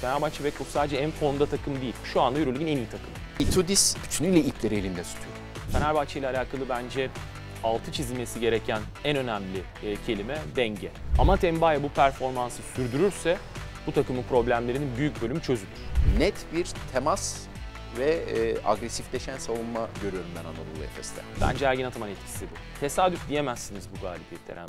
Fenerbahçe Beko sadece en formda takım değil. Şu anda Euroleague'in en iyi takımı. Itudis bütünüyle ipleri elinde tutuyor. Fenerbahçe ile alakalı bence altı çizilmesi gereken en önemli e, kelime denge. Ama Tembaye bu performansı sürdürürse bu takımın problemlerinin büyük bölümü çözülür. Net bir temas ve e, agresifleşen savunma görüyorum ben Anadolu Efes'te. Bence Ergin Ataman etkisi bu. Tesadüf diyemezsiniz bu galibiyetlere.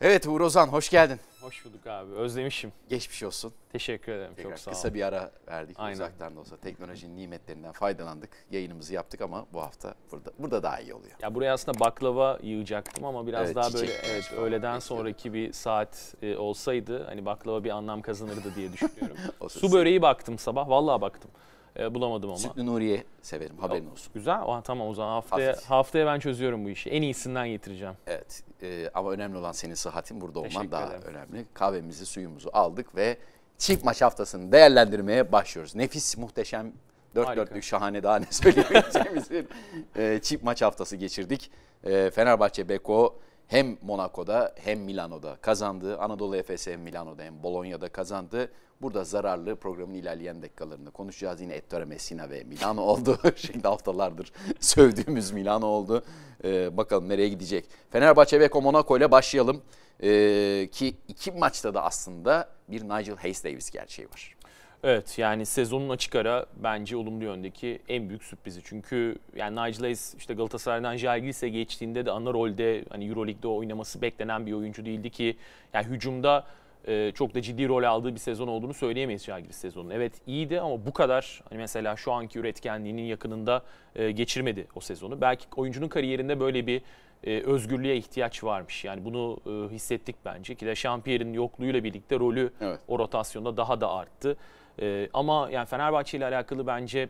Evet Uğur Ozan hoş geldin. Hoş bulduk abi. Özlemişim. Geçmiş olsun. Teşekkür ederim. Tekrar Çok sağ kısa olun. bir ara verdik Aynen. uzaktan da olsa. Teknolojinin nimetlerinden faydalandık. Yayınımızı yaptık ama bu hafta burada burada daha iyi oluyor. Ya buraya aslında baklava yığacaktım ama biraz Evet, daha böyle falan evet, falan öğleden bekliyordum. sonraki bir saat e, olsaydı hani baklava bir anlam kazanırdı diye düşünüyorum. Su böreği baktım sabah. Vallahi baktım. E, bulamadım ama. Sütlü Nuriye severim haberin olsun. Güzel. Aa, tamam o zaman haftaya, Hafif. haftaya ben çözüyorum bu işi. En iyisinden getireceğim. Evet e, ama önemli olan senin sıhhatin burada olman Teşekkür daha ederim. önemli. Kahvemizi suyumuzu aldık ve çift maç haftasını değerlendirmeye başlıyoruz. Nefis muhteşem dört Harika. dörtlük şahane daha ne söyleyebileceğimiz bir e, çift maç haftası geçirdik. E, Fenerbahçe Beko hem Monaco'da hem Milano'da kazandı. Anadolu Efes hem Milano'da hem Bolonya'da kazandı. Burada zararlı programın ilerleyen dakikalarında konuşacağız. Yine Ettore Messina ve Milano oldu. Şimdi haftalardır sövdüğümüz Milano oldu. Ee, bakalım nereye gidecek. Fenerbahçe Beko Monaco ile başlayalım. Ee, ki iki maçta da aslında bir Nigel Hayes Davis gerçeği var. Evet yani sezonun açık ara bence olumlu yöndeki en büyük sürprizi. Çünkü yani Nigel Hayes işte Galatasaray'dan Jalgiris'e geçtiğinde de ana rolde hani Euroleague'de oynaması beklenen bir oyuncu değildi ki yani hücumda e, çok da ciddi rol aldığı bir sezon olduğunu söyleyemeyiz Jalgiris sezonunun. Evet iyiydi ama bu kadar hani mesela şu anki üretkenliğinin yakınında e, geçirmedi o sezonu. Belki oyuncunun kariyerinde böyle bir e, özgürlüğe ihtiyaç varmış. Yani bunu e, hissettik bence ki de Şampiyer'in yokluğuyla birlikte rolü Evet. o rotasyonda daha da arttı. Ee, ama yani Fenerbahçe ile alakalı bence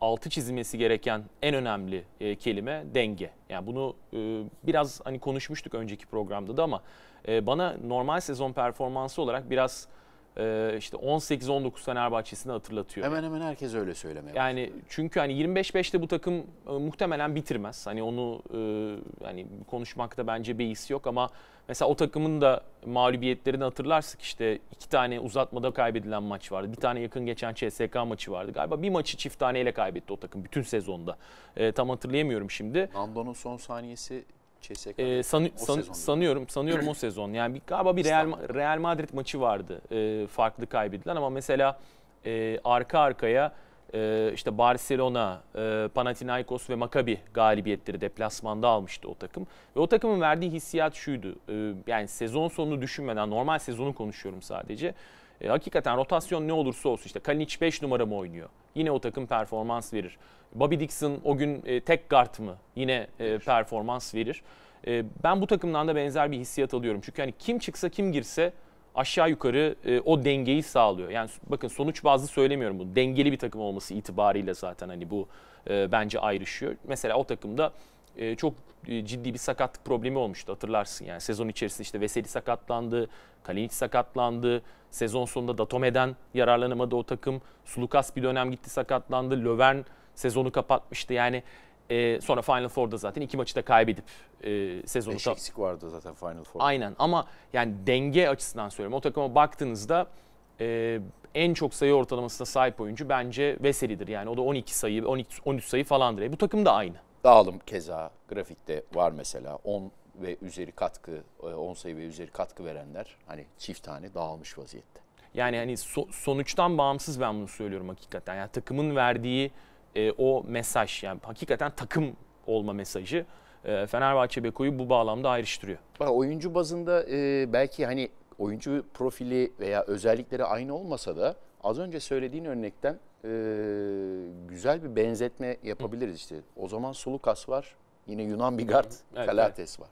altı çizilmesi gereken en önemli e, kelime denge. Yani bunu e, biraz hani konuşmuştuk önceki programda da ama e, bana normal sezon performansı olarak biraz e, işte 18-19 Fenerbahçe'sini hatırlatıyor. Hemen hemen herkes öyle söylemeye Yani çünkü hani 25-5'te bu takım e, muhtemelen bitirmez. Hani onu e, hani konuşmakta bence beis yok ama mesela o takımın da mağlubiyetlerini hatırlarsak işte iki tane uzatmada kaybedilen maç vardı. Bir tane yakın geçen CSK maçı vardı. Galiba bir maçı çift taneyle kaybetti o takım bütün sezonda. E, tam hatırlayamıyorum şimdi. Nando'nun son saniyesi CSK. Ee, O san- sezon. sanıyorum sanıyorum o sezon. Yani bir, galiba bir Real, Real Madrid maçı vardı. e, farklı kaybedilen ama mesela e, arka arkaya e, işte Barcelona, e, Panathinaikos ve Maccabi galibiyetleri deplasmanda almıştı o takım. Ve o takımın verdiği hissiyat şuydu. e, yani sezon sonunu düşünmeden normal sezonu konuşuyorum sadece. E, hakikaten rotasyon ne olursa olsun işte Kalinic 5 numara mı oynuyor? Yine o takım performans verir. Bobby Dixon o gün e, tek guard mı? Yine e, performans verir. E, ben bu takımdan da benzer bir hissiyat alıyorum. Çünkü hani kim çıksa kim girse aşağı yukarı e, o dengeyi sağlıyor. Yani bakın sonuç bazlı söylemiyorum bu. Dengeli bir takım olması itibariyle zaten hani bu e, bence ayrışıyor. Mesela o takımda e, çok e, ciddi bir sakatlık problemi olmuştu hatırlarsın. Yani sezon içerisinde işte Veseli sakatlandı, Kalinic sakatlandı. Sezon sonunda Datome'den yararlanamadı o takım. Sulukas bir dönem gitti sakatlandı. Löwen sezonu kapatmıştı. Yani e, sonra Final Four'da zaten iki maçı da kaybedip e, sezonu Beş eksik vardı zaten Final Four. Aynen ama yani denge açısından söylüyorum. O takıma baktığınızda e, en çok sayı ortalamasına sahip oyuncu bence Veseli'dir. Yani o da 12 sayı, 12, 13 sayı falandır. E, bu takım da aynı. Dağılım keza grafikte var mesela 10 ve üzeri katkı, e, 10 sayı ve üzeri katkı verenler hani çift tane dağılmış vaziyette. Yani hani so- sonuçtan bağımsız ben bunu söylüyorum hakikaten. Yani takımın verdiği e, o mesaj yani hakikaten takım olma mesajı e, Fenerbahçe Beko'yu bu bağlamda ayrıştırıyor. Bak, oyuncu bazında e, belki hani oyuncu profili veya özellikleri aynı olmasa da az önce söylediğin örnekten e, güzel bir benzetme yapabiliriz işte. O zaman Sulukas var, yine Yunan bir guard, Evet, Kalates var.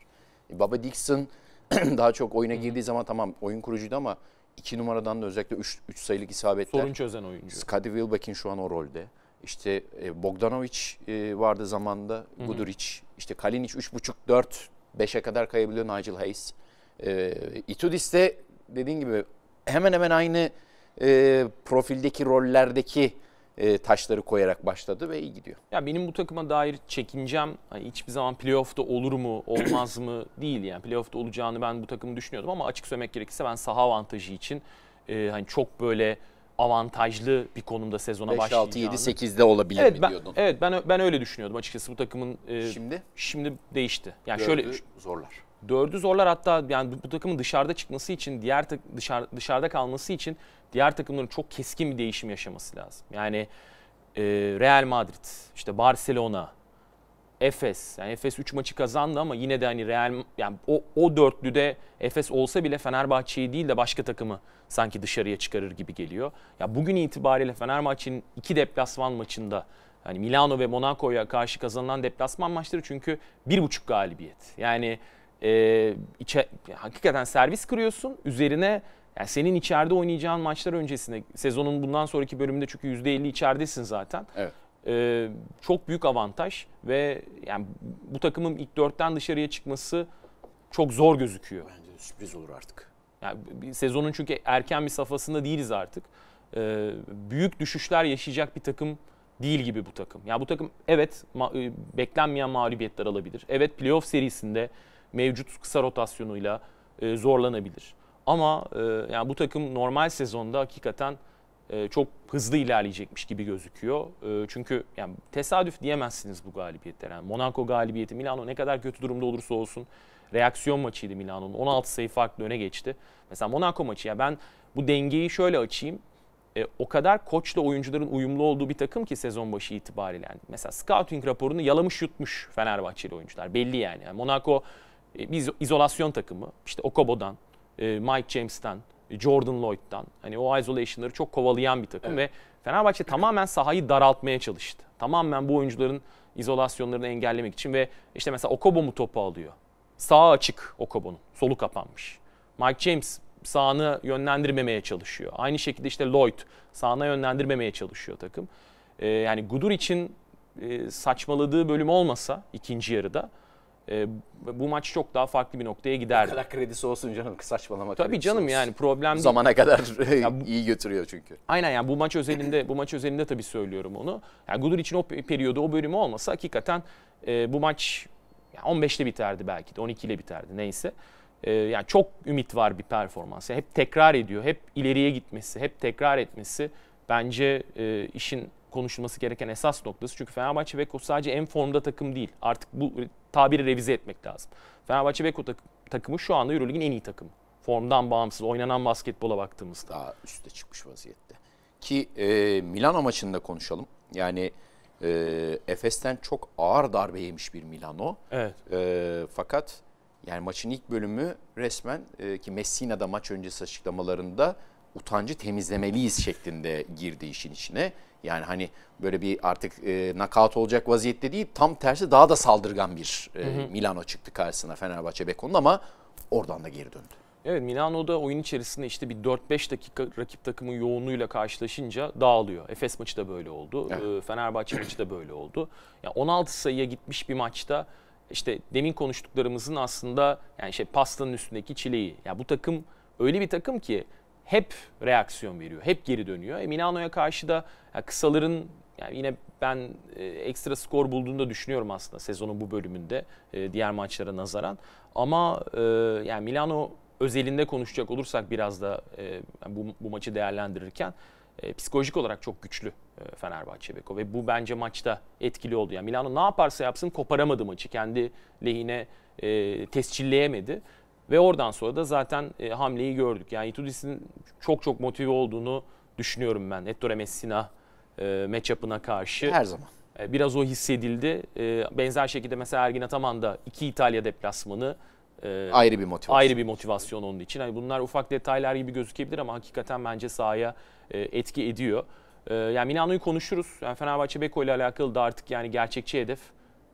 E, Baba Dixon daha çok oyuna girdiği zaman tamam oyun kurucuydu ama iki numaradan da özellikle 3 sayılık isabetler. Sorun çözen oyuncu. Skadi Wilbeck'in şu an o rolde. İşte e, Bogdanovic e, vardı zamanında, Guduric, işte Kalinic 3.5-4, 5'e kadar kayabiliyor Nigel Hayes. E, Itudis de dediğin gibi hemen hemen aynı e, profildeki rollerdeki e, taşları koyarak başladı ve iyi gidiyor. Ya benim bu takıma dair çekincem hani hiçbir zaman playoff'ta olur mu olmaz mı değil yani. Playoff'ta olacağını ben bu takımı düşünüyordum ama açık söylemek gerekirse ben saha avantajı için e, hani çok böyle avantajlı bir konumda sezona 5, başlayacağını. 6, 7, 8'de olabilir Evet mi ben, diyordun? evet ben ben öyle düşünüyordum açıkçası bu takımın e, Şimdi şimdi değişti. Yani şöyle şöyle zorlar. dördü zorlar hatta yani bu, bu takımın dışarıda çıkması için diğer dışarı, dışarıda kalması için diğer takımların çok keskin bir değişim yaşaması lazım. Yani e, Real Madrid, işte Barcelona, Efes. Yani Efes 3 maçı kazandı ama yine de hani Real yani o, o dörtlüde Efes olsa bile Fenerbahçe'yi değil de başka takımı sanki dışarıya çıkarır gibi geliyor. Ya bugün itibariyle Fenerbahçe'nin iki deplasman maçında yani Milano ve Monaco'ya karşı kazanılan deplasman maçları çünkü bir buçuk galibiyet. Yani e, içe, hakikaten servis kırıyorsun üzerine yani senin içeride oynayacağın maçlar öncesinde sezonun bundan sonraki bölümünde çünkü %50 içeridesin zaten. Evet. Ee, çok büyük avantaj ve yani bu takımın ilk dörtten dışarıya çıkması çok zor gözüküyor. Bence de sürpriz olur artık. Yani sezonun çünkü erken bir safhasında değiliz artık. Ee, büyük düşüşler yaşayacak bir takım değil gibi bu takım. Yani bu takım evet ma- e, beklenmeyen mağlubiyetler alabilir. Evet playoff serisinde mevcut kısa rotasyonuyla e, zorlanabilir. Ama e, yani bu takım normal sezonda hakikaten e, çok hızlı ilerleyecekmiş gibi gözüküyor. E, çünkü yani tesadüf diyemezsiniz bu galibiyetlere. Yani Monaco galibiyeti, Milano ne kadar kötü durumda olursa olsun reaksiyon maçıydı Milano'nun. 16 sayı farklı öne geçti. Mesela Monaco maçı ya ben bu dengeyi şöyle açayım. E, o kadar koçla oyuncuların uyumlu olduğu bir takım ki sezon başı itibariyle. Yani mesela scouting raporunu yalamış yutmuş Fenerbahçeli oyuncular. Belli yani. yani Monaco e, bir izolasyon takımı. İşte Okobo'dan, e, Mike James'ten, Jordan Lloyd'dan. Hani o isolation'ları çok kovalayan bir takım Evet. ve Fenerbahçe tamamen sahayı daraltmaya çalıştı. Tamamen bu oyuncuların izolasyonlarını engellemek için ve işte mesela Okobo mu topu alıyor? Sağı açık Okobo'nun, solu kapanmış. Mike James sağını yönlendirmemeye çalışıyor. Aynı şekilde işte Lloyd sağına yönlendirmemeye çalışıyor takım. Ee, yani Gudur için e, saçmaladığı bölüm olmasa ikinci yarıda e, bu maç çok daha farklı bir noktaya Ne giderdi. kadar kredisi olsun canım saçmalama Tabii kredisi canım olsun. yani problem değil. zamana kadar Ya bu- iyi götürüyor çünkü. Aynen yani bu maç özelinde bu maç özelinde tabii söylüyorum onu. Yani Gudur için o pe- periyodu o bölümü olmasa hakikaten e, bu maç yani 15'te biterdi belki de 12 ile biterdi neyse. E, yani çok ümit var bir performans. Yani hep tekrar ediyor. Hep ileriye gitmesi, hep tekrar etmesi bence e, işin konuşulması gereken esas noktası. Çünkü Fenerbahçe Beko sadece en formda takım değil. Artık bu tabiri revize etmek lazım. Fenerbahçe Beko tak- takımı şu anda Euroleague'in en iyi takımı. Formdan bağımsız oynanan basketbola baktığımızda. Daha üste çıkmış vaziyette. Ki e, Milano maçında konuşalım. Yani e, Efes'ten çok ağır darbe yemiş bir Milano. Evet. E, fakat yani maçın ilk bölümü resmen e, ki Messina'da maç öncesi açıklamalarında utancı temizlemeliyiz şeklinde girdi işin içine. Yani hani böyle bir artık e, knockout olacak vaziyette değil tam tersi daha da saldırgan bir e, Milano çıktı karşısına Fenerbahçe Beko'nun ama oradan da geri döndü. Evet Milano'da oyun içerisinde işte bir 4-5 dakika rakip takımın yoğunluğuyla karşılaşınca dağılıyor. Efes maçı da böyle oldu. Evet. Ee, Fenerbahçe maçı da böyle oldu. Yani 16 sayıya gitmiş bir maçta işte demin konuştuklarımızın aslında yani şey pastanın üstündeki çileği. Yani bu takım öyle bir takım ki hep reaksiyon veriyor. Hep geri dönüyor. E, Milano'ya karşı da ya kısaların yani yine ben e, ekstra skor bulduğunu da düşünüyorum aslında sezonun bu bölümünde e, diğer maçlara nazaran. Ama e, yani Milano özelinde konuşacak olursak biraz da e, bu, bu maçı değerlendirirken e, psikolojik olarak çok güçlü e, Fenerbahçe Beko ve bu bence maçta etkili oldu. Yani Milano ne yaparsa yapsın koparamadı maçı. Kendi lehine e, tescilleyemedi. Ve oradan sonra da zaten e, hamleyi gördük. Yani Itudis'in çok çok motive olduğunu düşünüyorum ben. Ettore Messina e, matchup'ına karşı. Her zaman. E, Biraz o hissedildi. E, Benzer şekilde mesela Ergin Ataman da iki İtalya deplasmanı e, Ayrı bir motivasyon. ayrı bir motivasyon onun için. Hani bunlar ufak detaylar gibi gözükebilir ama hakikaten bence sahaya e, etki ediyor. E, yani Milano'yu konuşuruz. Yani Fenerbahçe Beko ile alakalı da artık yani gerçekçi hedef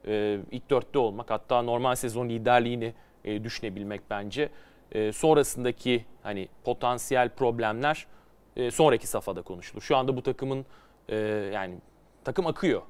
e, ilk dörtte olmak. Hatta normal sezon liderliğini e, düşünebilmek bence. E, sonrasındaki hani potansiyel problemler e, sonraki safhada konuşulur. Şu anda bu takımın e, yani takım akıyor.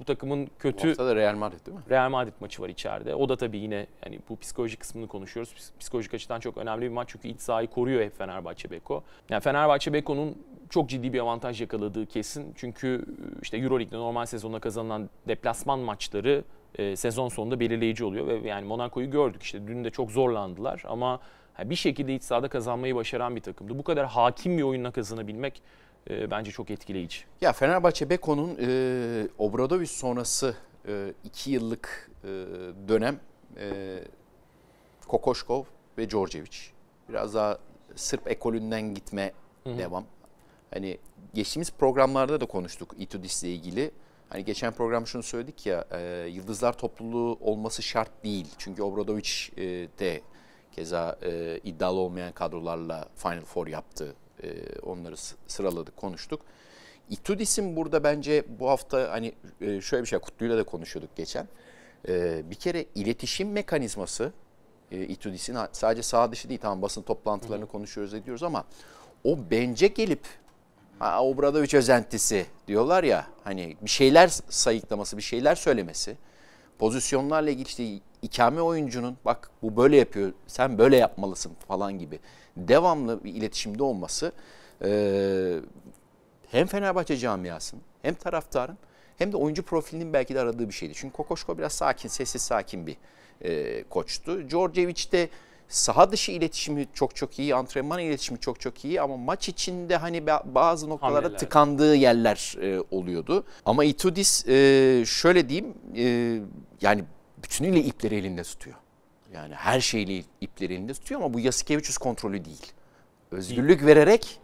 Bu takımın Bu kötü hafta da Real Madrid değil mi? Real Madrid maçı var içeride. O da tabii yine hani bu psikolojik kısmını konuşuyoruz. Psikolojik açıdan çok önemli bir maç çünkü iç sahayı koruyor hep Fenerbahçe Beko. Yani Fenerbahçe Beko'nun çok ciddi bir avantaj yakaladığı kesin. Çünkü işte Euroleague'de normal sezonda kazanılan deplasman maçları e, sezon sonunda belirleyici oluyor ve yani Monaco'yu gördük işte dün de çok zorlandılar ama bir şekilde iç sahada kazanmayı başaran bir takımdı. Bu kadar hakim bir oyunla kazanabilmek e, bence çok etkileyici. Ya Fenerbahçe Beko'nun e, Obradovic sonrası e, iki yıllık e, dönem e, Kokoşkov ve Djordjevic. Biraz daha Sırp ekolünden gitme Hı-hı. devam. Hani geçtiğimiz programlarda da konuştuk Itudis'le ilgili. Hani geçen program şunu söyledik ya, e, yıldızlar topluluğu olması şart değil. Çünkü Obradovic e, de keza e, iddialı olmayan kadrolarla Final Four yaptı. E, onları sıraladık, konuştuk. Itudis'in burada bence bu hafta hani e, şöyle bir şey, Kutlu'yla da konuşuyorduk geçen. E, bir kere iletişim mekanizması e, Itudis'in sadece sağ dışı değil tamam basın toplantılarını Hı. konuşuyoruz ediyoruz ama o bence gelip ha, Obradoviç özentisi diyorlar ya hani bir şeyler sayıklaması, bir şeyler söylemesi pozisyonlarla ilgili işte ikame oyuncunun bak bu böyle yapıyor sen böyle yapmalısın falan gibi devamlı bir iletişimde olması e, hem Fenerbahçe camiasının hem taraftarın hem de oyuncu profilinin belki de aradığı bir şeydi. Çünkü Kokoşko biraz sakin, sessiz sakin bir e, koçtu. Djordjevic de saha dışı iletişimi çok çok iyi, antrenman iletişimi çok çok iyi ama maç içinde hani bazı noktalara Hamleler. tıkandığı yerler e, oluyordu. Ama Itudis e, şöyle diyeyim e, yani bütünüyle ipleri elinde tutuyor. Yani her şeyle ipleri elinde tutuyor ama bu Yasikevicius kontrolü değil. Özgürlük değil. vererek.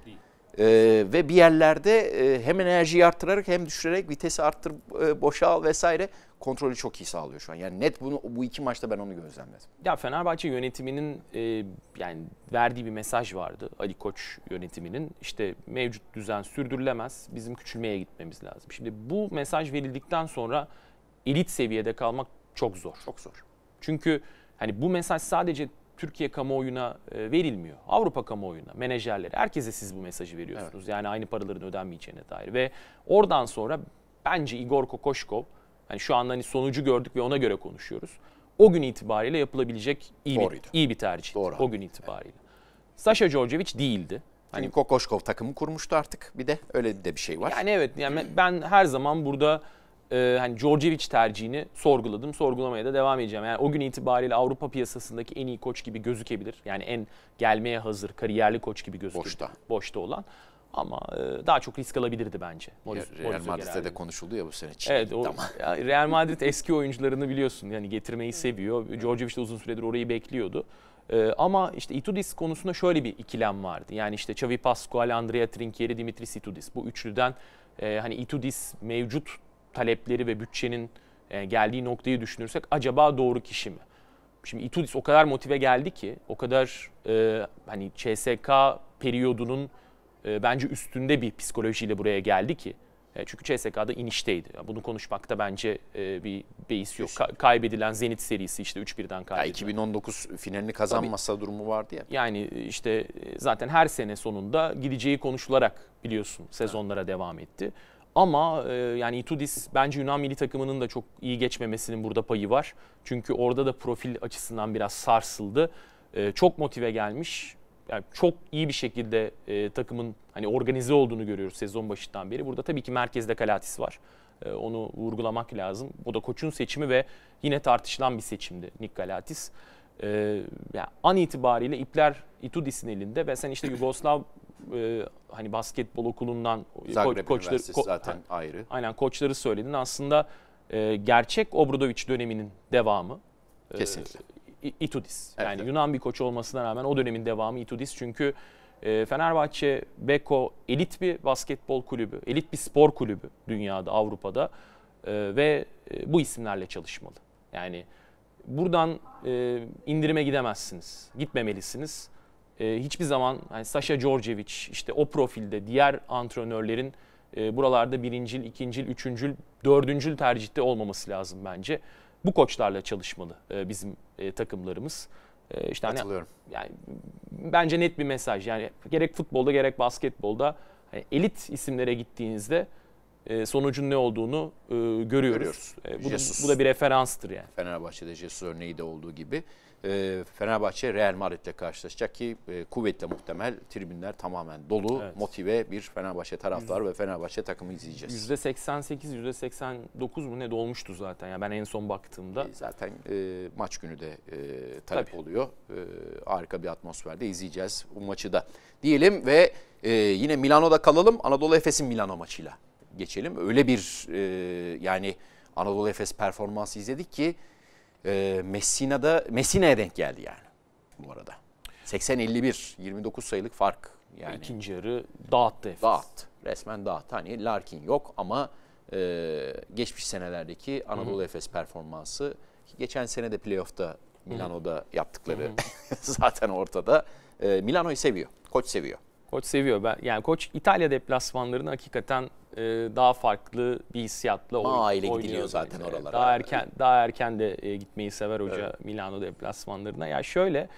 E, ve bir yerlerde e, hem enerjiyi arttırarak hem düşürerek vitesi arttır, e, boşal vesaire kontrolü çok iyi sağlıyor şu an. Yani net bunu bu iki maçta ben onu gözlemledim. Ya Fenerbahçe yönetiminin e, yani verdiği bir mesaj vardı. Ali Koç yönetiminin işte mevcut düzen sürdürülemez. Bizim küçülmeye gitmemiz lazım. Şimdi bu mesaj verildikten sonra elit seviyede kalmak çok zor. Çok zor. Çünkü hani bu mesaj sadece Türkiye kamuoyuna e, verilmiyor. Avrupa kamuoyuna, menajerlere, herkese siz bu mesajı veriyorsunuz. Evet. Yani aynı paraların ödenmeyeceğine dair. Ve oradan sonra bence Igor Kokoşkov Hani şu anda hani sonucu gördük ve ona göre konuşuyoruz. O gün itibariyle yapılabilecek iyi bir, iyi bir tercih. Doğru. O gün itibariyle. Evet. Sasha Djordjevic değildi. Hani Kokoşkov takımı kurmuştu artık bir de öyle de bir şey var. Yani evet yani ben her zaman burada e, hani Djordjevic tercihini sorguladım. Sorgulamaya da devam edeceğim. Yani o gün itibariyle Avrupa piyasasındaki en iyi koç gibi gözükebilir. Yani en gelmeye hazır, kariyerli koç gibi gözükebilir. Boşta. Boşta olan. Ama e, daha çok risk alabilirdi bence. Maurice, Real Madrid'de de konuşuldu ya bu sene için. Evet, o, tamam. Real Madrid eski oyuncularını biliyorsun. Yani getirmeyi seviyor. Djordjevic de uzun süredir orayı bekliyordu. Ee, ama işte Itudis konusunda şöyle bir ikilem vardı. Yani işte Xavi Pascual, Andrea Trinchieri, Dimitris Itudis. Bu üçlüden e, hani Itudis mevcut talepleri ve bütçenin e, geldiği noktayı düşünürsek acaba doğru kişi mi? Şimdi Itudis o kadar motive geldi ki, o kadar e, hani CSK periyodunun e, bence üstünde bir psikolojiyle buraya geldi ki. E, çünkü CSK'da inişteydi. Bunu konuşmakta bence e, bir beis yok. Ka- kaybedilen Zenit serisi işte 3-1'den kaybedilen. Ya 2019 finalini kazanmasa Tabii. durumu vardı ya. Yani işte zaten her sene sonunda gideceği konuşularak biliyorsun sezonlara evet. devam etti. Ama yani Itudis bence Yunan milli takımının da çok iyi geçmemesinin burada payı var. Çünkü orada da profil açısından biraz sarsıldı. çok motive gelmiş yani çok iyi bir şekilde e, takımın hani organize olduğunu görüyoruz sezon başından beri. Burada tabii ki merkezde Kalatis var. E, onu vurgulamak lazım. Bu da koçun seçimi ve yine tartışılan bir seçimdi Nick Kalatis. E, yani an itibariyle ipler Itudis'in elinde ve sen işte Yugoslav e, hani basketbol okulundan Zagreb koçları ko- zaten ha, ayrı. Aynen koçları söyledin. Aslında e, gerçek Obradoviç döneminin devamı. E, Kesinlikle. Itudis. Evet, yani evet. Yunan bir koç olmasına rağmen o dönemin devamı Itudis. Çünkü e, Fenerbahçe, Beko elit bir basketbol kulübü, elit bir spor kulübü dünyada, Avrupa'da e, ve e, bu isimlerle çalışmalı. Yani buradan e, indirime gidemezsiniz, gitmemelisiniz. E, hiçbir zaman yani Sasha Djordjevic işte o profilde diğer antrenörlerin e, buralarda birincil, ikincil, üçüncül, dördüncül tercihte olmaması lazım bence bu koçlarla çalışmalı e, bizim e, takımlarımız. E, işte hani yani bence net bir mesaj. Yani gerek futbolda gerek basketbolda hani elit isimlere gittiğinizde e, sonucun ne olduğunu e, görüyoruz. görüyoruz. E, bu, da, bu da bir referanstır yani. Fenerbahçe'de Jesus örneği de olduğu gibi. E, Fenerbahçe Real Madrid'le karşılaşacak ki e, kuvvetle muhtemel tribünler tamamen dolu, evet. motive bir Fenerbahçe taraftarı ve Fenerbahçe takımı izleyeceğiz. %88, %89 mu ne dolmuştu zaten. Yani ben en son baktığımda. E, zaten e, maç günü de e, talep Tabii. oluyor. E, harika bir atmosferde izleyeceğiz bu maçı da. Diyelim ve e, yine Milano'da kalalım. Anadolu Efes'in Milano maçıyla geçelim. Öyle bir e, yani Anadolu Efes performansı izledik ki e, Messina'da Messina'ya denk geldi yani bu arada. 80-51 29 sayılık fark yani. İkinci yarı dağıttı Efes. Dağıttı. Resmen dağıttı. Hani Larkin yok ama e, geçmiş senelerdeki Anadolu Hı-hı. Efes performansı geçen sene de playoff'ta Milano'da Hı-hı. yaptıkları zaten ortada. E, Milano'yu seviyor. Koç seviyor. Koç seviyor. Ben yani koç İtalya deplasmanlarını hakikaten e, daha farklı bir hissiyatla Aa, aile oynuyor. gidiliyor zaten yani. oralara. Daha erken daha erken de e, gitmeyi sever hoca evet. Milano deplasmanlarına. Ya şöyle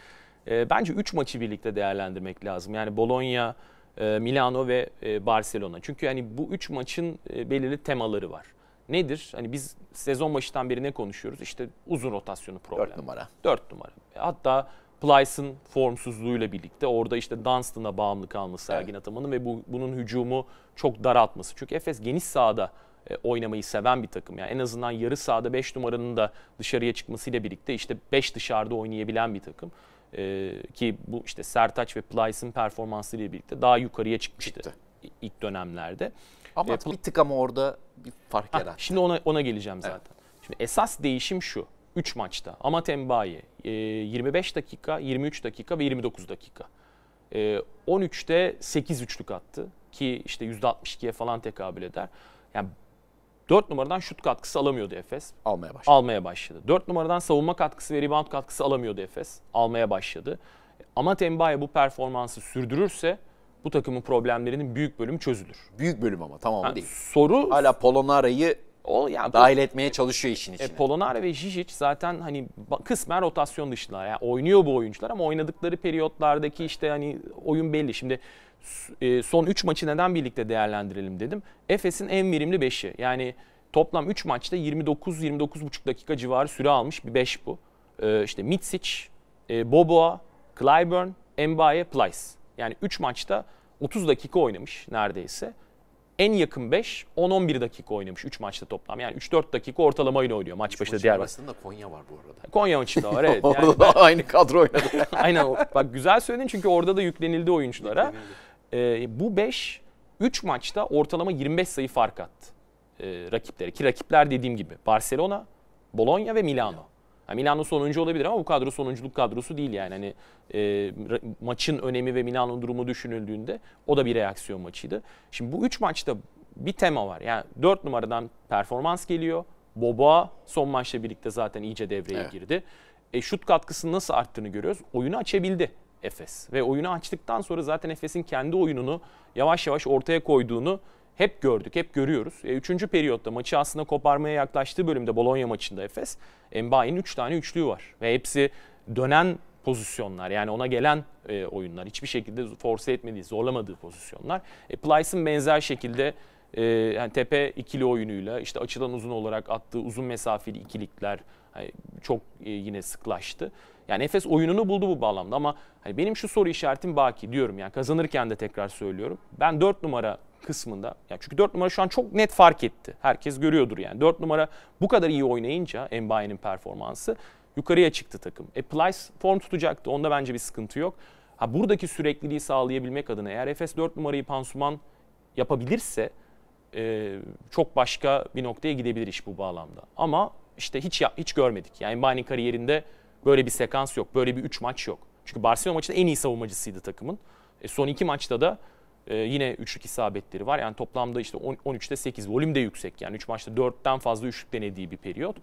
e, bence 3 maçı birlikte değerlendirmek lazım. Yani Bologna, e, Milano ve e, Barcelona. Çünkü hani bu 3 maçın e, belirli temaları var. Nedir? Hani biz sezon başından beri ne konuşuyoruz? İşte uzun rotasyonu problemi. 4 numara. 4 numara. Hatta Plyce'ın formsuzluğuyla birlikte orada işte Dunstan'a bağımlı kalması evet. Ergin Ataman'ın ve bu, bunun hücumu çok daraltması. Çünkü Efes geniş sahada e, oynamayı seven bir takım. Yani en azından yarı sahada 5 numaranın da dışarıya çıkmasıyla birlikte işte 5 dışarıda oynayabilen bir takım. Ee, ki bu işte Sertaç ve Plyce'ın performansıyla birlikte daha yukarıya çıkmıştı Çıktı. ilk dönemlerde. Ama ee, bir tık ama orada bir fark yarattı. Şimdi ona, ona geleceğim zaten. Evet. Şimdi esas değişim şu. 3 maçta. Amat Mbaye 25 dakika, 23 dakika ve 29 dakika. 13'te e, 8 üçlük attı ki işte %62'ye falan tekabül eder. Yani 4 numaradan şut katkısı alamıyordu Efes. Almaya başladı. Almaya başladı. 4 numaradan savunma katkısı ve rebound katkısı alamıyordu Efes. Almaya başladı. Amat Mbaye bu performansı sürdürürse bu takımın problemlerinin büyük bölümü çözülür. Büyük bölüm ama tamamı yani değil. Soru hala Polonara'yı o yani dahil etmeye çalışıyor işin e, içine. E, Polonara ve Žižić zaten hani kısmen rotasyon dışında. Yani oynuyor bu oyuncular ama oynadıkları periyotlardaki işte hani oyun belli. Şimdi e, son 3 maçı neden birlikte değerlendirelim dedim. Efes'in en verimli 5'i. Yani toplam 3 maçta 29-29,5 dakika civarı süre almış bir 5 bu. E, işte Mitsic, e, Boboa, Clyburn, Mbaye, Plyce. Yani 3 maçta 30 dakika oynamış neredeyse en yakın 5 10-11 dakika oynamış 3 maçta toplam. Yani 3-4 dakika ortalama ile oynuyor maç başında diğer arasında Konya var bu arada. Konya maçında var evet. Yani ben, aynı kadro oynadı. aynen bak güzel söyledin çünkü orada da yüklenildi oyunculara. Ee, bu 5 3 maçta ortalama 25 sayı fark attı e, rakipleri. Ki rakipler dediğim gibi Barcelona, Bologna ve Milano. Yani Milano sonuncu olabilir ama bu kadro sonunculuk kadrosu değil yani. Hani e, maçın önemi ve Milano'nun durumu düşünüldüğünde o da bir reaksiyon maçıydı. Şimdi bu üç maçta bir tema var. Yani dört numaradan performans geliyor. Boba son maçla birlikte zaten iyice devreye evet. girdi. E, şut katkısının nasıl arttığını görüyoruz. Oyunu açabildi Efes. Ve oyunu açtıktan sonra zaten Efes'in kendi oyununu yavaş yavaş ortaya koyduğunu hep gördük, hep görüyoruz. E, üçüncü periyotta maçı aslında koparmaya yaklaştığı bölümde Bologna maçında Efes, Mbaye'nin 3 tane üçlüğü var. Ve hepsi dönen pozisyonlar yani ona gelen e, oyunlar. Hiçbir şekilde force etmediği, zorlamadığı pozisyonlar. E, Plyce'ın benzer şekilde e, yani tepe ikili oyunuyla işte açılan uzun olarak attığı uzun mesafeli ikilikler hani çok e, yine sıklaştı. Yani Efes oyununu buldu bu bağlamda ama hani benim şu soru işaretim baki diyorum yani kazanırken de tekrar söylüyorum. Ben 4 numara kısmında. Yani çünkü 4 numara şu an çok net fark etti. Herkes görüyordur yani. 4 numara bu kadar iyi oynayınca Mbaye'nin performansı yukarıya çıktı takım. E Plyce form tutacaktı. Onda bence bir sıkıntı yok. Ha buradaki sürekliliği sağlayabilmek adına eğer Efes 4 numarayı pansuman yapabilirse e, çok başka bir noktaya gidebilir iş bu bağlamda. Ama işte hiç hiç görmedik. Yani Mbaye'nin kariyerinde böyle bir sekans yok. Böyle bir 3 maç yok. Çünkü Barcelona maçında en iyi savunmacısıydı takımın. E, son iki maçta da e, yine üçlük isabetleri var. Yani toplamda işte 10, 13'te 8. Volüm de yüksek. Yani 3 maçta 4'ten fazla üçlük denediği bir periyot.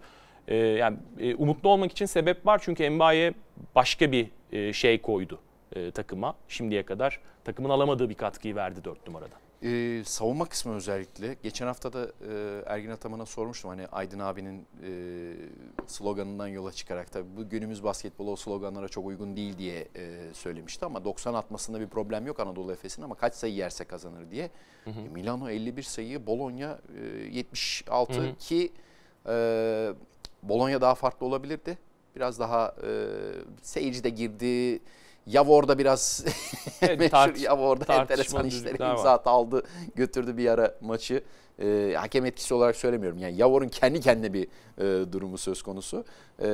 E, yani e, umutlu olmak için sebep var. Çünkü Mbaye başka bir e, şey koydu e, takıma. Şimdiye kadar takımın alamadığı bir katkıyı verdi 4 numaradan. Ee, savunma kısmı özellikle. Geçen hafta da e, Ergin Ataman'a sormuştum. Hani Aydın abinin e, sloganından yola çıkarak tabii bu günümüz basketbolu o sloganlara çok uygun değil diye e, söylemişti. Ama 90 atmasında bir problem yok Anadolu Efes'in ama kaç sayı yerse kazanır diye. Hı hı. E, Milano 51 sayı, Bologna e, 76 hı hı. ki e, Bologna daha farklı olabilirdi. Biraz daha e, seyirci de girdi Yavor'da biraz evet, meşhur tart- Yavor'da enteresan işleri imza aldı götürdü bir ara maçı. E, hakem etkisi olarak söylemiyorum. Yani Yavor'un kendi kendine bir e, durumu söz konusu. E,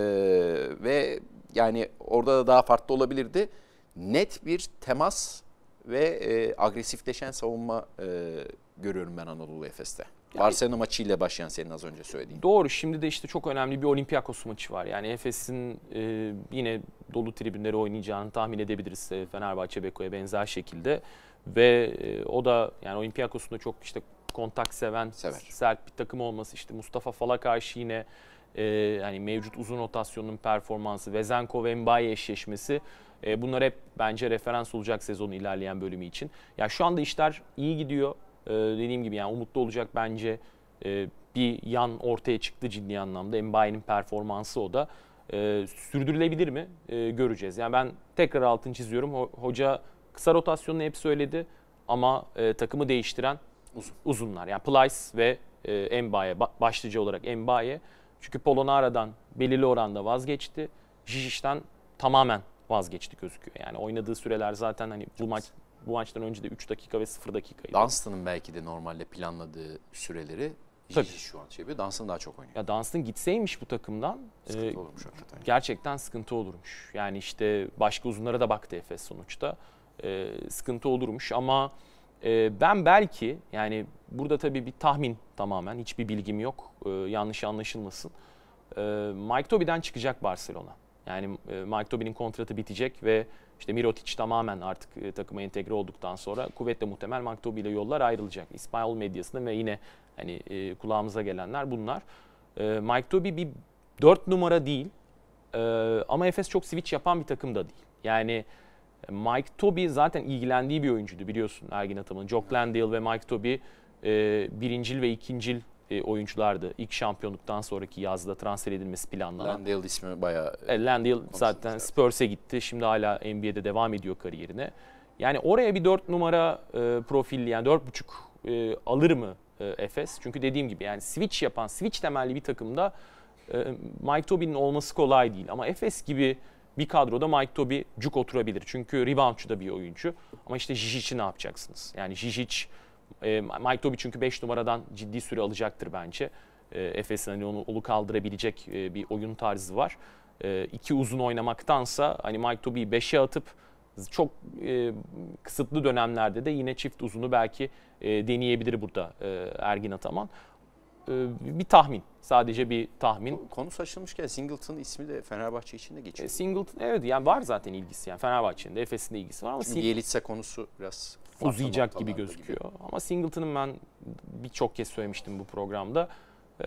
ve yani orada da daha farklı olabilirdi. Net bir temas ve e, agresifleşen savunma e, görüyorum ben Anadolu Efes'te. Yani, Barcelona maçıyla başlayan senin az önce söylediğin. Doğru. Şimdi de işte çok önemli bir Olympiakos maçı var. Yani Efes'in e, yine dolu tribünleri oynayacağını tahmin edebiliriz e, Fenerbahçe Beko'ya benzer şekilde. Ve e, o da yani Olympiakos'un da çok işte kontak seven, Sever. sert bir takım olması işte Mustafa Fal'a karşı yine e, yani mevcut uzun rotasyonun performansı, Vezenko ve Mbaye eşleşmesi e, bunlar hep bence referans olacak sezonun ilerleyen bölümü için. Ya yani şu anda işler iyi gidiyor. Ee, dediğim gibi yani umutlu olacak bence e, bir yan ortaya çıktı ciddi anlamda. Mbaye'nin performansı o da. E, sürdürülebilir mi? E, göreceğiz. Yani ben tekrar altını çiziyorum. hoca kısa rotasyonunu hep söyledi ama e, takımı değiştiren Uzun. uzunlar. Yani Plyce ve e, Mbaye başlıca olarak Mbaye. Çünkü Polonara'dan belirli oranda vazgeçti. Jijic'ten tamamen vazgeçti gözüküyor. Yani oynadığı süreler zaten hani bu maç bu maçtan önce de 3 dakika ve 0 dakikaydı. Dunston'ın belki de normalde planladığı süreleri Tabii. şu an şey yapıyor. Dunston daha çok oynuyor. Ya Dunston gitseymiş bu takımdan sıkıntı e, olurmuş hakikaten. Gerçekten sıkıntı olurmuş. Yani işte başka uzunlara da baktı Efes sonuçta. E, sıkıntı olurmuş ama e, ben belki yani burada tabii bir tahmin tamamen hiçbir bilgim yok. E, yanlış anlaşılmasın. E, Mike Toby'den çıkacak Barcelona. Yani e, Mike Toby'nin kontratı bitecek ve işte Mirotic tamamen artık e, takıma entegre olduktan sonra kuvvetle muhtemel Maktobi ile yollar ayrılacak. İspanyol medyasında ve yine hani e, kulağımıza gelenler bunlar. Mike Toby bir 4 numara değil e, ama Efes çok switch yapan bir takım da değil. Yani Mike Toby zaten ilgilendiği bir oyuncuydu biliyorsun Ergin Ataman. Jock Landale ve Mike Toby birincil ve ikincil e, oyunculardı. İlk şampiyonluktan sonraki yazda transfer edilmesi planlanan. Landale ismi bayağı... E, Landale zaten Spurs'e gitti. Şimdi hala NBA'de devam ediyor kariyerine. Yani oraya bir 4 numara e, profilli yani 4.5 e, alır mı e, Efes? Çünkü dediğim gibi yani switch yapan, switch temelli bir takımda e, Mike Tobin'in olması kolay değil. Ama Efes gibi bir kadroda Mike Toby cuk oturabilir. Çünkü reboundçu da bir oyuncu. Ama işte Jijic'i ne yapacaksınız? Yani Jijic e, Mike Toby çünkü 5 numaradan ciddi süre alacaktır bence. E, Efes'in hani onu olu kaldırabilecek e, bir oyun tarzı var. E, iki uzun oynamaktansa hani Mike Toby'yi 5'e atıp çok e, kısıtlı dönemlerde de yine çift uzunu belki e, deneyebilir burada e, Ergin Ataman. E, bir tahmin. Sadece bir tahmin. Konu açılmışken Singleton ismi de Fenerbahçe için de geçiyor. E, Singleton evet yani var zaten ilgisi yani Fenerbahçe'nin de Efes'in de ilgisi var ama Şimdi Yelitsa konusu biraz uzayacak gibi gözüküyor. Gibi. Ama Singleton'ın ben birçok kez söylemiştim bu programda.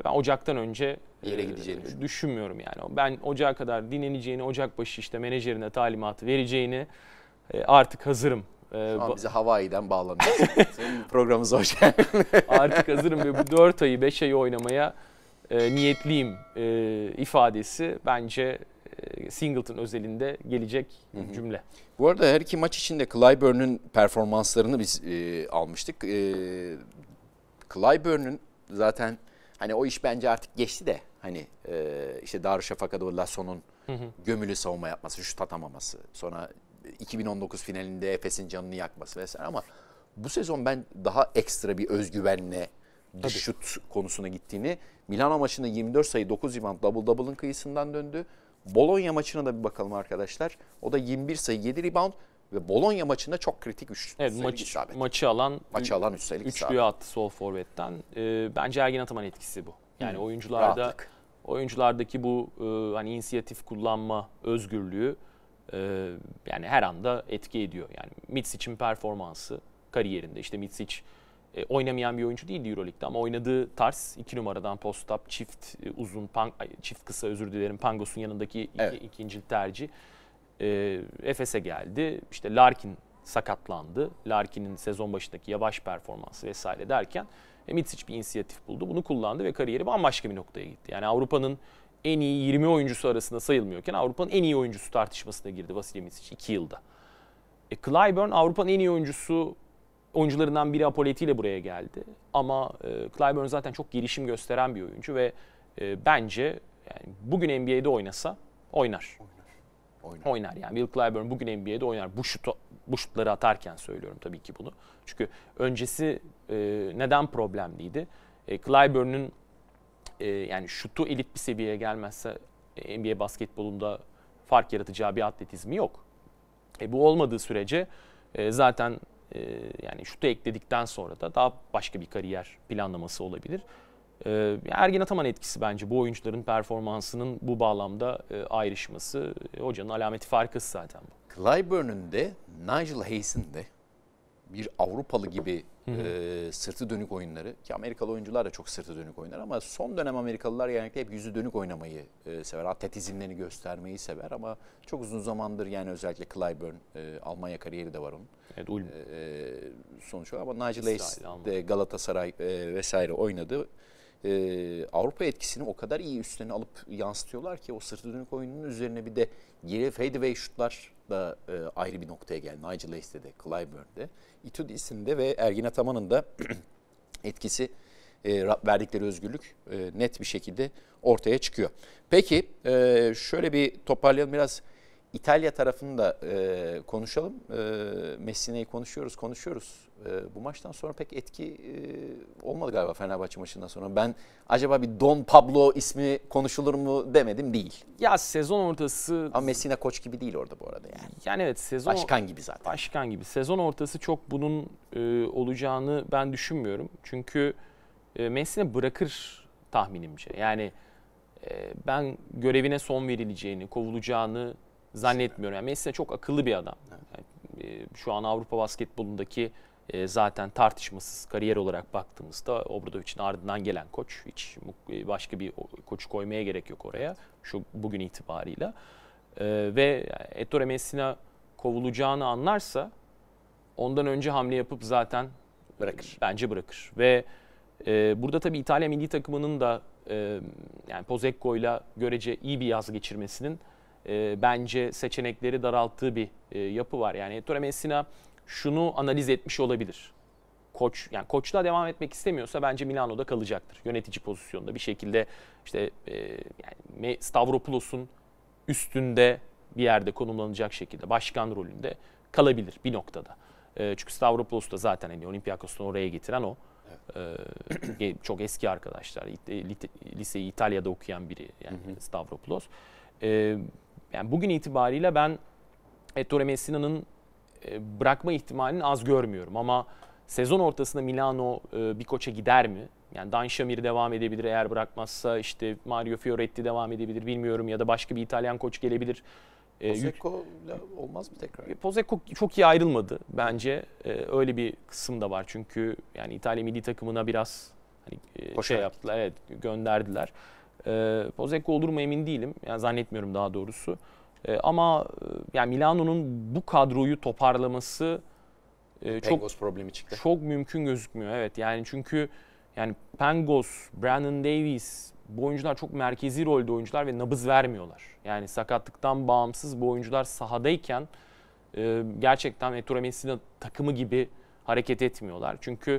Ben Ocak'tan önce yere gideceğini düşünmüyorum yani. Ben Ocak'a kadar dinleneceğini, Ocak başı işte menajerine talimatı vereceğini e, artık hazırım. E, Şu an bize Hawaii'den bağlanıyor. Senin programımıza hoş geldin. artık hazırım ve bu 4 ayı 5 ayı oynamaya e, niyetliyim e, ifadesi bence e, Singleton özelinde gelecek hı hı. cümle. Bu arada her iki maç içinde Clyburn'un performanslarını biz e, almıştık. E, Clyburn'un zaten hani o iş bence artık geçti de hani e, işte Darüşşafaka'da Lasson'un gömülü savunma yapması, şut atamaması, sonra 2019 finalinde Efes'in canını yakması vesaire ama bu sezon ben daha ekstra bir özgüvenle dış şut konusuna gittiğini Milano maçında 24 sayı 9 rebound double double'ın kıyısından döndü. Bologna maçına da bir bakalım arkadaşlar. O da 21 sayı 7 rebound ve Bologna maçında çok kritik 3 evet, maç, isabet. Maçı alan maçı alan 3 sayılık attı sol forvetten. Ee, bence Ergin Ataman etkisi bu. Yani hmm. oyuncularda Rahatlık. oyunculardaki bu e, hani inisiyatif kullanma özgürlüğü e, yani her anda etki ediyor. Yani Mitsic'in performansı kariyerinde işte Mitsic e, oynamayan bir oyuncu değildi Euroleague'de ama oynadığı tarz iki numaradan post-up, çift e, uzun, pan, çift kısa özür dilerim Pangos'un yanındaki evet. iki, ikinci tercih. E, Efes'e geldi. İşte Larkin sakatlandı. Larkin'in sezon başındaki yavaş performansı vesaire derken e, Mitsic bir inisiyatif buldu. Bunu kullandı ve kariyeri bambaşka bir noktaya gitti. Yani Avrupa'nın en iyi 20 oyuncusu arasında sayılmıyorken Avrupa'nın en iyi oyuncusu tartışmasına girdi Vasilya Mitsic 2 yılda. E, Clyburn Avrupa'nın en iyi oyuncusu oyuncularından biri Apoleti ile buraya geldi. Ama e, Clyburn zaten çok gelişim gösteren bir oyuncu ve e, bence yani bugün NBA'de oynasa oynar. Oynar. Oynar yani. Will Clyburn bugün NBA'de oynar. Bu şutu, bu şutları atarken söylüyorum tabii ki bunu. Çünkü öncesi e, neden problemliydi? E, Clyburn'un e, yani şutu elit bir seviyeye gelmezse e, NBA basketbolunda fark yaratacağı bir atletizmi yok. E, bu olmadığı sürece e, zaten e, yani şutu ekledikten sonra da daha başka bir kariyer planlaması olabilir. E, Ergin Ataman etkisi bence bu oyuncuların performansının bu bağlamda e, ayrışması. E, hocanın alameti farkası zaten bu. Clyburn'un de Nigel Hayes'in de bir Avrupalı gibi e, sırtı dönük oyunları ki Amerikalı oyuncular da çok sırtı dönük oynar ama son dönem Amerikalılar genellikle hep yüzü dönük oynamayı e, sever. Atletizmlerini göstermeyi sever ama çok uzun zamandır yani özellikle Clyburn e, Almanya kariyeri de var onun. Evet, Ulm. E, sonuç olarak ama Nigel Hayes de Galatasaray e, vesaire oynadı. Ee, Avrupa etkisini o kadar iyi üstlerine alıp yansıtıyorlar ki o sırtı dönük oyunun üzerine bir de geri fadeaway şutlar da e, ayrı bir noktaya geldi. Nigel Hayes'te de, Clyburn'de. Itudis'in de ve Ergin Ataman'ın da etkisi e, verdikleri özgürlük e, net bir şekilde ortaya çıkıyor. Peki e, şöyle bir toparlayalım biraz İtalya tarafını da e, konuşalım. E, Messine'yi konuşuyoruz, konuşuyoruz. E, bu maçtan sonra pek etki e, olmadı galiba Fenerbahçe maçından sonra. Ben acaba bir Don Pablo ismi konuşulur mu demedim değil. Ya sezon ortası... Ama Messina koç gibi değil orada bu arada yani. Yani evet sezon... Başkan gibi zaten. Başkan gibi. Sezon ortası çok bunun e, olacağını ben düşünmüyorum. Çünkü e, Messina bırakır tahminimce. Yani e, ben görevine son verileceğini, kovulacağını zannetmiyorum. Yani Messi çok akıllı bir adam. Yani, e, şu an Avrupa basketbolundaki e, zaten tartışmasız kariyer olarak baktığımızda Obradovic'in ardından gelen koç. Hiç e, başka bir koçu koymaya gerek yok oraya şu bugün itibarıyla. Ve Ettore Messina kovulacağını anlarsa ondan önce hamle yapıp zaten bırakır. Bence bırakır. Ve e, burada tabii İtalya milli takımının da e, yani ile görece iyi bir yaz geçirmesinin e, bence seçenekleri daralttığı bir e, yapı var. Yani Ettore Messina şunu analiz etmiş olabilir. Koç yani koçluğa devam etmek istemiyorsa bence Milano'da kalacaktır. Yönetici pozisyonda bir şekilde işte e, yani Stavropoulos'un üstünde bir yerde konumlanacak şekilde başkan rolünde kalabilir bir noktada. E, çünkü Stavropoulos da zaten hani Olympiakos'tan oraya getiren o. Evet. E, çok eski arkadaşlar. Liseyi İtalya'da okuyan biri yani hı hı. Stavropoulos. E, yani bugün itibariyle ben Ettore Messina'nın e, bırakma ihtimalini az görmüyorum ama sezon ortasında Milano e, bir koça gider mi? Yani Dan Shamir devam edebilir eğer bırakmazsa işte Mario Fioretti devam edebilir bilmiyorum ya da başka bir İtalyan koç gelebilir. E, Pozecco olmaz mı tekrar? Pozecco çok iyi ayrılmadı bence. Öyle bir kısım da var çünkü yani İtalya milli takımına biraz hani şey yaptılar, evet gönderdiler. E, Pozecco olur mu emin değilim. Yani zannetmiyorum daha doğrusu. E, ama yani Milano'nun bu kadroyu toparlaması e, çok problemi çıktı. Çok mümkün gözükmüyor. Evet yani çünkü yani Pangos, Brandon Davies bu oyuncular çok merkezi rolde oyuncular ve nabız vermiyorlar. Yani sakatlıktan bağımsız bu oyuncular sahadayken e, gerçekten Ettore Messina takımı gibi hareket etmiyorlar. Çünkü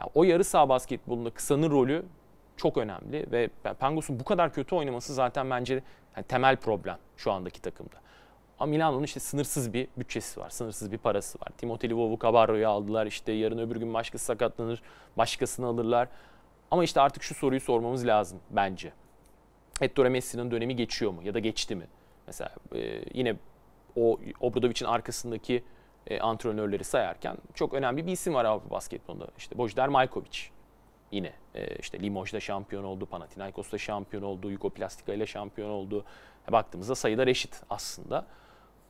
yani o yarı saha basketbolunda kısanın rolü çok önemli ve Pangos'un bu kadar kötü oynaması zaten bence yani temel problem şu andaki takımda. Ama Milano'nun işte sınırsız bir bütçesi var, sınırsız bir parası var. Timothy Livovu Cabarro'yu aldılar, işte yarın öbür gün başkası sakatlanır, başkasını alırlar. Ama işte artık şu soruyu sormamız lazım bence. Ettore Messi'nin dönemi geçiyor mu ya da geçti mi? Mesela e, yine o Obradovic'in arkasındaki e, antrenörleri sayarken çok önemli bir isim var Avrupa basketbolunda. İşte Bojder Majkovic yine e, işte Limoges'da şampiyon oldu, Panathinaikos'ta şampiyon oldu, Yugoplastika ile şampiyon oldu. E, baktığımızda sayılar eşit aslında.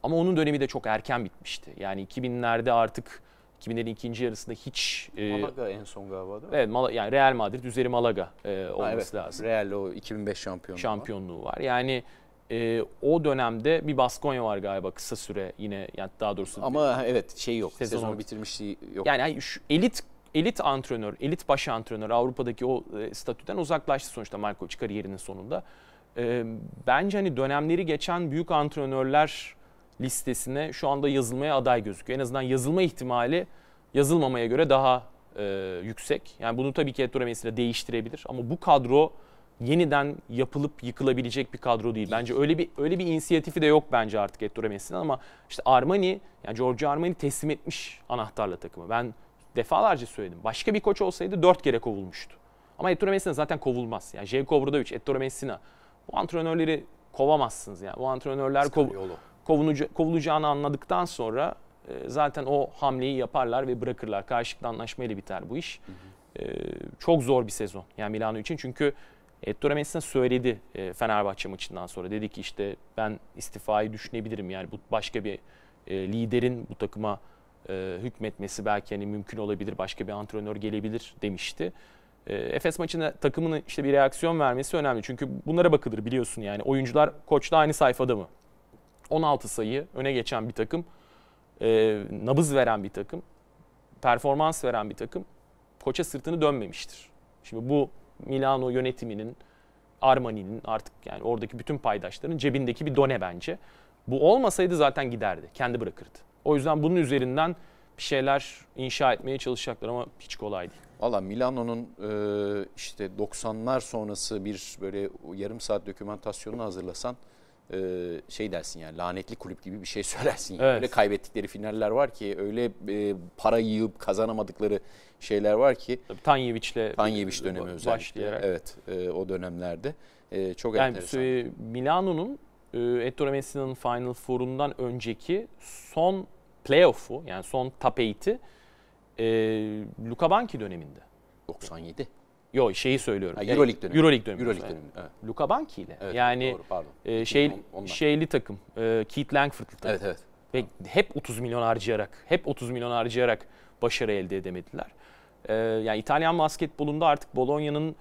Ama onun dönemi de çok erken bitmişti. Yani 2000'lerde artık 2000'lerin ikinci yarısında hiç... E, Malaga en son galiba değil mi? Evet, Mal yani Real Madrid üzeri Malaga e, olması ha, evet. lazım. Real o 2005 şampiyonluğu Şampiyonluğu var. var. Yani e, o dönemde bir Baskonya var galiba kısa süre yine yani daha doğrusu Ama evet şey yok. Sezon Sezonu orta. bitirmişliği yok. yani şu elit elit antrenör, elit baş antrenör Avrupa'daki o e, statüden uzaklaştı sonuçta Markovic kariyerinin sonunda. E, bence hani dönemleri geçen büyük antrenörler listesine şu anda yazılmaya aday gözüküyor. En azından yazılma ihtimali yazılmamaya göre daha e, yüksek. Yani bunu tabii ki Ettore Messina değiştirebilir ama bu kadro yeniden yapılıp yıkılabilecek bir kadro değil. Bence öyle bir öyle bir inisiyatifi de yok bence artık Ettore Messina ama işte Armani yani Giorgio Armani teslim etmiş anahtarla takımı. Ben defalarca söyledim. Başka bir koç olsaydı dört kere kovulmuştu. Ama Ettore Messina zaten kovulmaz. Yani Jelko Obradovic, Ettore Messina bu antrenörleri kovamazsınız yani. Bu antrenörler kov, kovunucu, kovulacağını anladıktan sonra e, zaten o hamleyi yaparlar ve bırakırlar. Karşılıklı anlaşmayla biter bu iş. E, çok zor bir sezon yani Milano için çünkü Ettore Messina söyledi e, Fenerbahçe maçından sonra. Dedi ki işte ben istifayı düşünebilirim yani bu başka bir e, liderin bu takıma e, hükmetmesi belki hani mümkün olabilir. Başka bir antrenör gelebilir demişti. E, Efes maçında takımının işte bir reaksiyon vermesi önemli. Çünkü bunlara bakılır biliyorsun yani. Oyuncular koçla aynı sayfada mı? 16 sayı öne geçen bir takım, e, nabız veren bir takım, performans veren bir takım koça sırtını dönmemiştir. Şimdi bu Milano yönetiminin, Armani'nin artık yani oradaki bütün paydaşların cebindeki bir done bence. Bu olmasaydı zaten giderdi, kendi bırakırdı. O yüzden bunun üzerinden bir şeyler inşa etmeye çalışacaklar ama hiç kolay değil. Valla Milano'nun e, işte 90'lar sonrası bir böyle yarım saat dokümantasyonunu hazırlasan e, şey dersin yani lanetli kulüp gibi bir şey söylersin. Yani. Evet. Öyle kaybettikleri finaller var ki öyle e, para yığıp kazanamadıkları şeyler var ki Tabii Tanyevic'le Tanyeviç dönemi özellikle. başlayarak. Evet e, o dönemlerde e, çok Yani enteresan. e, Milano'nun e, Ettore Messina'nın Final Four'undan önceki son playoff'u yani son top 8'i e, Luca Banchi döneminde. 97. Yo şeyi söylüyorum. Ha, Euroleague dönemi. Euroleague dönemi. Euroleague Evet. döneminde. Evet. Luca Banchi ile. Evet, yani doğru, pardon. e, şey ondan. şeyli takım. E, Keith Langford'lı takım. Evet evet. Ve hep 30 milyon harcayarak, hep 30 milyon harcayarak başarı elde edemediler. Ee, yani İtalyan basketbolunda artık Bologna'nın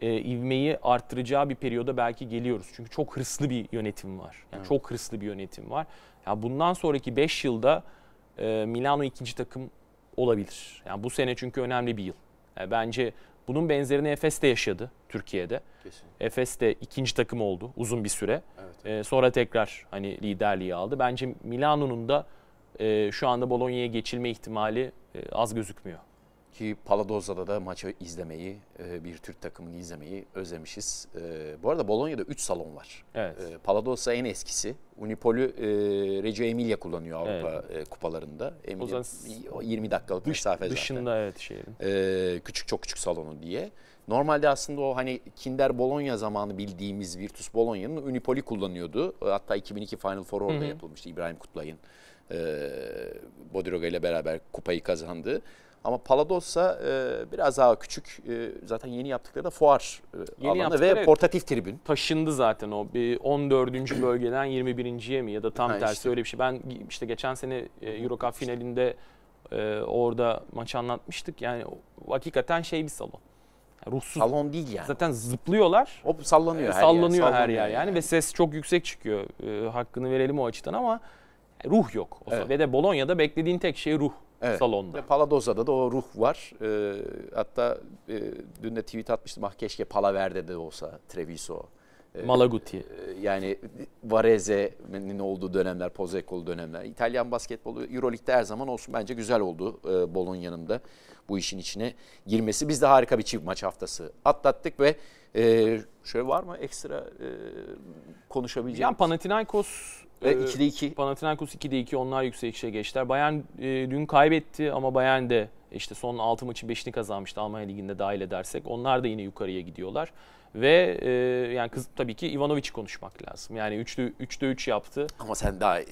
e, ivmeyi arttıracağı bir periyoda belki geliyoruz. Çünkü çok hırslı bir yönetim var. Yani çok hırslı bir yönetim var. Ya bundan sonraki 5 yılda e, Milano ikinci takım olabilir. Yani bu sene çünkü önemli bir yıl. Yani bence bunun benzerini Efes de yaşadı Türkiye'de. Kesin. Efes de ikinci takım oldu uzun bir süre. Evet. Ee, sonra tekrar hani liderliği aldı. Bence Milano'nun da e, şu anda Bologna'ya geçilme ihtimali e, az gözükmüyor. Ki Paladoza'da da maçı izlemeyi, e, bir Türk takımını izlemeyi özlemişiz. E, Bu arada Bologna'da 3 salon var. Evet. E, Paladosa en eskisi. Unipol'ü Reggio Emilia kullanıyor Avrupa e, kupalarında. Emilia, zaman o 20 dakikalık mesafe zaten. Dışında evet şehrin. Küçük çok küçük salonu diye. Normalde aslında o hani Kinder Bologna zamanı bildiğimiz Virtus Bologna'nın Unipol'i kullanıyordu. Hatta 2002 Final Four orada Hı hı. yapılmıştı. İbrahim Kutlay'ın e, Bodiroga ile beraber kupayı kazandı. Ama Paladosa e, biraz daha küçük. E, zaten yeni yaptıkları da fuar e, Yeni alanı ve evet. portatif tribün. Taşındı zaten o bir 14. bölgeden 21.ye mi ya da tam Ha, tersi işte. öyle bir şey. Ben işte geçen sene e, Euro Cup finalinde e, orada maç anlatmıştık. Yani hakikaten şey bir salon. Yani ruhsuz. Salon değil yani. Zaten zıplıyorlar. O sallanıyor her yer. sallanıyor her sallanıyor yer yani. ve ses çok yüksek çıkıyor. Ee, hakkını verelim o açıdan ama ruh yok. O Evet. Ve de Bolonya'da beklediğin tek şey ruh Evet. salonda. Ve Paladoza'da da o ruh var. Ee, hatta e, dün de tweet atmıştım. Ah keşke Palaver'de de olsa Treviso. Ee, Malaguti. e, yani Vareze'nin olduğu dönemler, Pozzecco'lu dönemler. İtalyan basketbolu Euroleague'de her zaman olsun. Bence güzel oldu e, Bologna'nın da bu işin içine girmesi. Biz de harika bir çift maç haftası atlattık ve e, şöyle var mı ekstra e, konuşabileceğim? Yani Panathinaikos e, 2'de 2. Panathinaikos 2'de 2 onlar yükselişe geçtiler. Bayern e, dün kaybetti ama Bayern de işte son 6 maçı 5'ini kazanmıştı Almanya Ligi'nde dahil edersek. Onlar da yine yukarıya gidiyorlar. Ve e, yani kız tabii ki Ivanovic'i konuşmak lazım. Yani 3'te 3'te 3 yaptı. Ama sen daha e,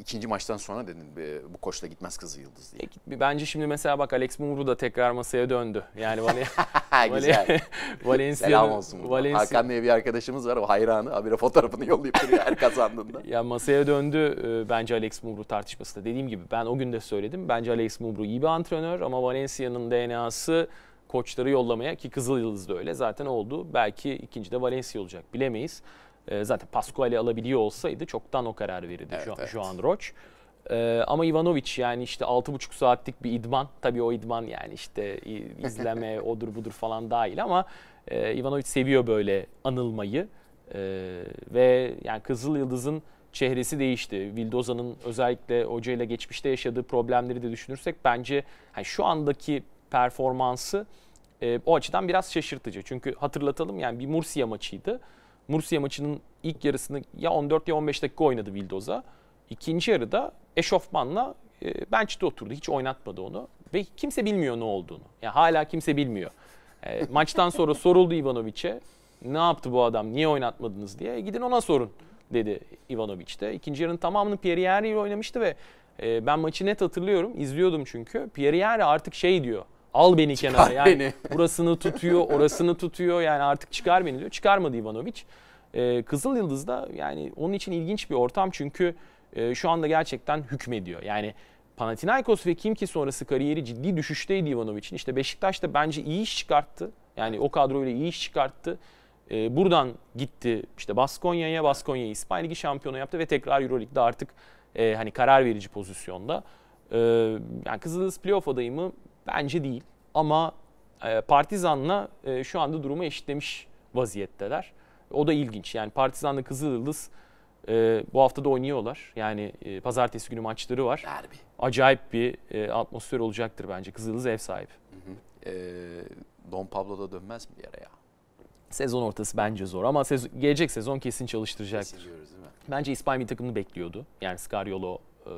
ikinci maçtan sonra dedin e, bu koçla gitmez Kızıl Yıldız diye. E, Bence şimdi mesela bak Alex Mumru da tekrar masaya döndü. Yani Vale- Ha, güzel. Vale- Valencia'nın Selam olsun. Valencia- Hakan diye bir arkadaşımız var. O hayranı. Habire fotoğrafını yollayıp duruyor her kazandığında. Ya masaya döndü e, bence Alex Mumru tartışması da. Dediğim gibi ben o gün de söyledim. Bence Alex Mumru iyi bir antrenör ama Valencia'nın DNA'sı koçları yollamaya ki Kızıl Yıldız da öyle zaten oldu. Belki ikinci de Valencia olacak bilemeyiz. E, zaten Pasquale alabiliyor olsaydı çoktan o karar verirdi Evet, şu, evet. şu an Roach. E, ama Ivanovic yani işte 6,5 saatlik bir idman. Tabii o idman yani işte izleme odur budur falan dahil ama e, Ivanovic seviyor böyle anılmayı. E, ve yani Kızıl Yıldız'ın çehresi değişti. Vildoza'nın özellikle hoca ile geçmişte yaşadığı problemleri de düşünürsek bence hani şu andaki performansı e, o açıdan biraz şaşırtıcı. Çünkü hatırlatalım yani bir Mursiya maçıydı. Mursiya maçının ilk yarısını ya 14 ya 15 dakika oynadı Vildoza. İkinci yarıda eşofmanla e, bench'te oturdu. Hiç oynatmadı onu. Ve kimse bilmiyor ne olduğunu. Yani hala kimse bilmiyor. E, maçtan sonra soruldu Ivanovic'e. Ne yaptı bu adam? Niye oynatmadınız diye. "E, gidin ona sorun dedi Ivanovic de. İkinci yarının tamamını Pierre ile oynamıştı ve e, ben maçı net hatırlıyorum. izliyordum çünkü. Pierre artık şey diyor. Al beni kenara. Yani beni. burasını tutuyor, orasını tutuyor. Yani artık çıkar beni diyor. Çıkarmadı Ivanovic. Ee, Kızıl Yıldız'da yani onun için ilginç bir ortam çünkü e, şu anda gerçekten hükmediyor. Yani Panathinaikos ve Kimki sonrası kariyeri ciddi düşüşteydi Ivanovic'in. İşte Beşiktaş da bence iyi iş çıkarttı. Yani o kadroyla iyi iş çıkarttı. Ee, buradan gitti işte Baskonya'ya, Baskonya'yı İspanya Ligi şampiyonu yaptı ve tekrar Euroleague'de artık e, hani karar verici pozisyonda. Ee, yani Kızıldız playoff adayı mı? Bence değil. Ama e, Partizan'la e, şu anda durumu eşitlemiş vaziyetteler. O da ilginç. Yani Partizan'la Kızıldız e, bu hafta da oynuyorlar. Yani e, pazartesi günü maçları var. Derbi. Acayip bir e, atmosfer olacaktır bence. Kızıldız ev sahibi. Ee, Don Pablo da dönmez mi bir yere ya? Sezon ortası bence zor ama sezon, gelecek sezon kesin çalıştıracaktır. Kesin değil mi? Bence İspanya milli takımını bekliyordu. Yani Scariolo e,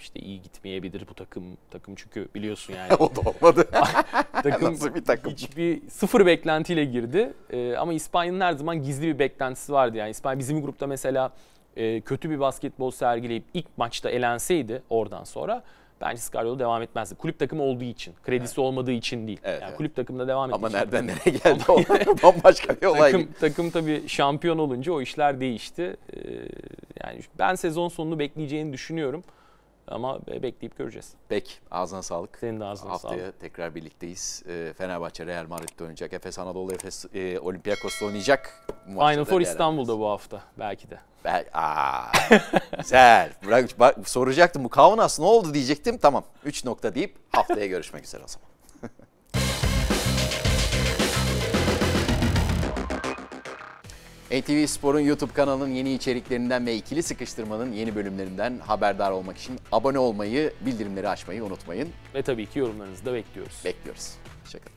işte iyi gitmeyebilir bu takım takım çünkü biliyorsun yani o da olmadı. takım Nasıl bir takım? hiçbir sıfır beklentiyle girdi. E, ama İspanya'nın her zaman gizli bir beklentisi vardı. Yani İspanya bizim grupta mesela e, kötü bir basketbol sergileyip ilk maçta elenseydi oradan sonra bence Scariolo devam etmezdi. Kulüp takımı olduğu için, kredisi olmadığı için değil. Evet, yani evet. kulüp takımında devam ettiği Ama için. nereden nereye geldi o? Bambaşka bir olay. Takım, takım tabii şampiyon olunca o işler değişti. Ee, yani ben sezon sonunu bekleyeceğini düşünüyorum. Ama be- bekleyip göreceğiz. Peki ağzına sağlık. Senin de ağzına Haftaya sağlık. tekrar birlikteyiz. Ee, Fenerbahçe Real Madrid'de oynayacak. Efes Anadolu Efes e, Olympiakos'ta oynayacak. Final Four. İstanbul'da bu hafta belki de. Ben, aa, güzel. Bırak, bak, soracaktım bu Kaunas ne oldu diyecektim. Tamam 3 nokta deyip haftaya görüşmek üzere o zaman. NTV Spor'un YouTube kanalının yeni içeriklerinden ve ikili sıkıştırmanın yeni bölümlerinden haberdar olmak için abone olmayı, bildirimleri açmayı unutmayın. Ve tabii ki yorumlarınızı da bekliyoruz. Bekliyoruz. Hoşçakalın.